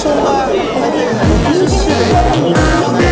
証がこれで20種類